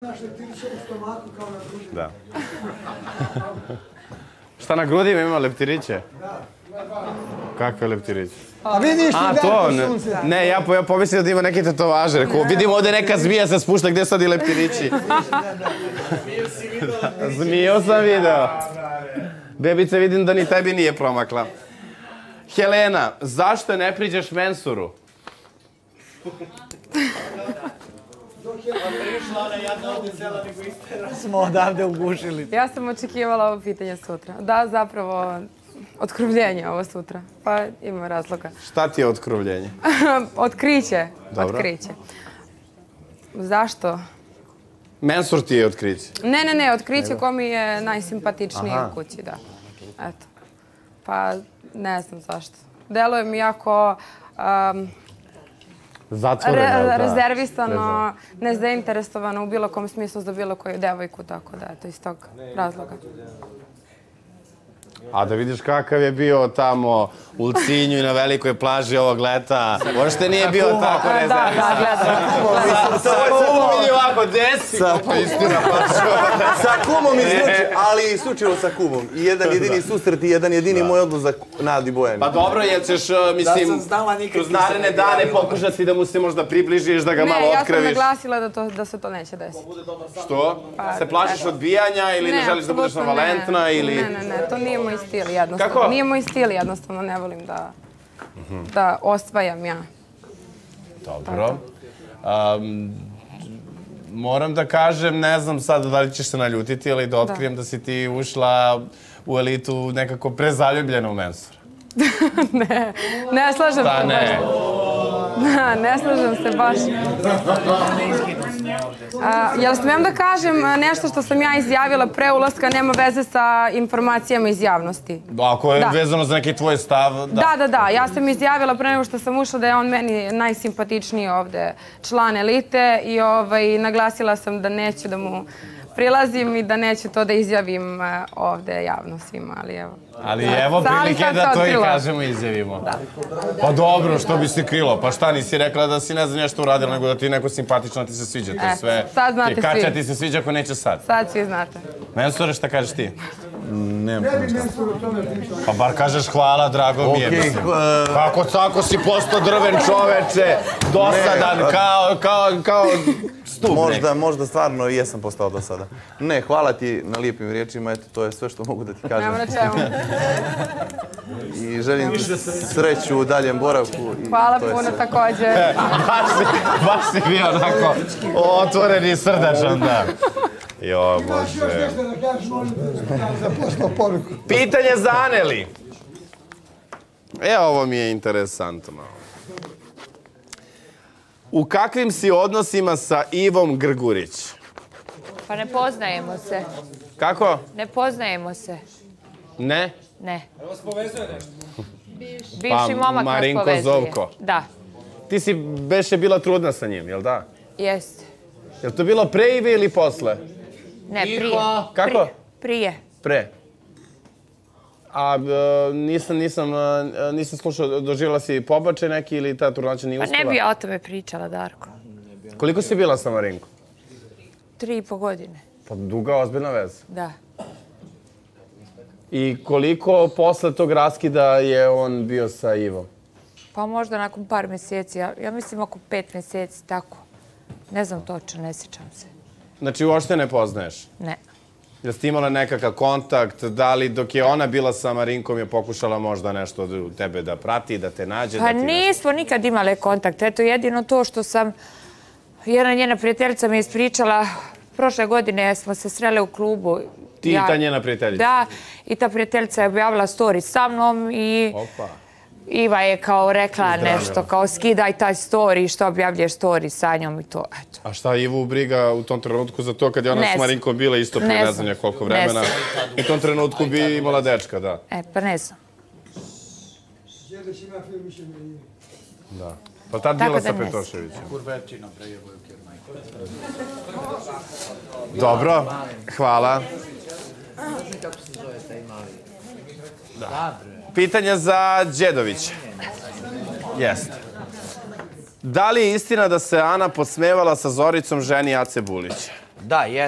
Naš leptiriće u stomaku kao na grudi. Da. Šta na grudima ima leptiriće? Kakve leptiriće? A vidiš ti A, to, ne, sunce. ne ja, po, ja pomislio da ima neke tetovaže. Rekao, vidim ovde neka zmija se spušta, gde sad i leptirići? Zmiju sam video. Bebice, vidim da ni tebi nije promakla. Helena, zašto ne priđeš mensuru? Smo odavde ugušili. Ja sam očekivala ovo pitanje sutra. Da, zapravo, otkrovljenje ovo sutra. Pa ima razloga. Šta ti je otkruvljenje? Otkriće. Dobro. Otkriće. Zašto? Mensur ti je otkriće. Ne, ne, ne, otkriće ko mi je najsimpatičniji Aha. u kući, da. Eto. Pa, ne znam zašto. Deluje mi jako um, Zatvoreno, re, rezervisano, nezainteresovano u bilo kom smislu za bilo koju devojku, tako da, eto, iz tog razloga. A da vidiš kakav je bio tamo u Ulcinju i na velikoj plaži ovog leta. Uopšte nije bio tako Da, da, rezervisan. gledam. gledam. Sa kumom vidi ovako, desi. Pa istina, pa što? Sa kumom izvuči, ali isključivo sa kumom. I jedan jedini susret i jedan jedini moj odlazak Nadi Bojani. Pa dobro, jer ćeš, uh, mislim, kroz naredne igrao. dane pokušati da mu se možda približiš, da ga malo Ne, ja sam naglasila da, to, da se to neće desiti. Što? Pa, Se plašiš odbijanja ili ne, želiš da budeš navalentna ili... Ne, ne, ne, to nije moj stil jednostavno. Kako? Nije moj stil jednostavno, ne volim da, da osvajam ja. Dobro. Um, moram da kažem, ne znam sad da li ćeš se naljutiti, ali da otkrijem da, si ti ušla u elitu nekako prezaljubljena u mensur. ne, ne slažem se ne. baš. Da, ne slažem se baš. A, jel smem da kažem nešto što sam ja izjavila pre ulaska nema veze sa informacijama iz javnosti? Ako je Da. vezano za neki tvoj stav, da. Da, da, da. Ja sam izjavila pre nego što sam ušla da je on meni najsimpatičniji ovde član elite i ovaj, naglasila sam da neću da mu prilazim i da neću to da izjavim eh, ovde javno svima, ali evo. Ali evo Da, ali prilike da to i kažemo i izjavimo. Pa dobro, što bi se krilo? Pa šta, nisi rekla da si ne znam nešto uradila, nego da ti je neko simpatično, ti se sviđa. To je E, sve... sad znate Ti kača svi. ti se sviđa ako neće sad. Sad svi znate. Mensure, šta kažeš ti? Nemam Ne bi mensur o tome pričao. Pa bar kažeš hvala, drago mi je. Okej, mislim. Kako tako si postao drven čoveče, dosadan, kao, kao, kao stup. Možda, možda stvarno i jesam postao do sada. Ne, hvala ti na lijepim riječima, eto, to je sve što mogu da ti kažem. Nema na čemu. I želim ti sreću u daljem boravku. I Hvala puno sve. takođe. baš, si, baš si bio onako otvoren i srdačan, da. Jo, još bože. nešto da kažeš, molim te, za poslao poruku. Pitanje za Aneli. E, ovo mi je interesantno. U kakvim si odnosima sa Ivom Grgurić? Pa ne poznajemo se. Kako? Ne poznajemo se. Ne? Ne. Vas povezuje nešto? Bivši Pa, momak nas Marinko povezuje. Zovko. Da, Ti si beše bila trudna sa njim, jel da? jeste. Jel to bilo pre Ive ili posle? Ne, prije. Kako? Prije. prije. Pre. A e, nisam, nisam, e, nisam slušao, doživjela si pobačaj neki ili ta trudnoća nije Pa uspela? ne bi ja o tome pričala, Darko. Koliko si bila sa Marinkom? Tri i po godine. Pa duga, ozbiljna veza. Da. I koliko posle tog raskida je on bio sa Ivom? Pa možda nakon par mjeseci, ja, ja mislim oko pet mjeseci, tako. Ne znam točno, ne sjećam se. Znači, uopšte ne poznaješ? Ne. Jel ste imala nekakav kontakt? Da li dok je ona bila sa Marinkom je pokušala možda nešto od tebe da prati, da te nađe? Pa da ti nešto- nismo nikad imale kontakt. Eto, jedino to što sam... Jedna njena prijateljica mi je ispričala, prošle godine smo se srele u klubu. Ti i ta njena prijateljica? Da, i ta prijateljica je objavila story sa mnom i Opa. Iva je kao rekla Zdravila. nešto, kao skidaj taj story, što objavlješ story sa njom i to, eto. A šta je Ivu briga u tom trenutku za to kad je ona Ne s. Marinkom bila isto pre Ne znam. ja koliko vremena? U tom trenutku bi imala dečka, da. E, pa ne znam. Da. Pa tad Tako bila sa. Petoševićem. Dobro, hvala. Da. Pitanje za Đedovića. Jeste. Da li je istina da se Ana podsmevala sa Zoricom ženi Ace Bulića? Da, jes.